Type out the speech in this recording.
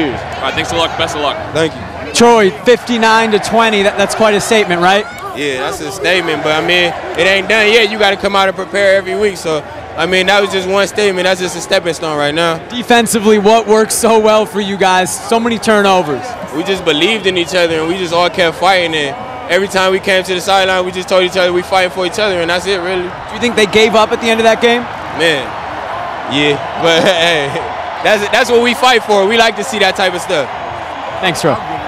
years. All right, thanks a lot. Best of luck. Thank you. Troy, 59 to 20. That, that's quite a statement, right? Yeah, that's a statement, but I mean, it ain't done yet. You got to come out and prepare every week. So, I mean, that was just one statement. That's just a stepping stone right now. Defensively, what works so well for you guys? So many turnovers. We just believed in each other, and we just all kept fighting. And every time we came to the sideline, we just told each other we fighting for each other, and that's it, really. Do you think they gave up at the end of that game? Man, yeah, but hey, that's that's what we fight for. We like to see that type of stuff. Thanks, Troy.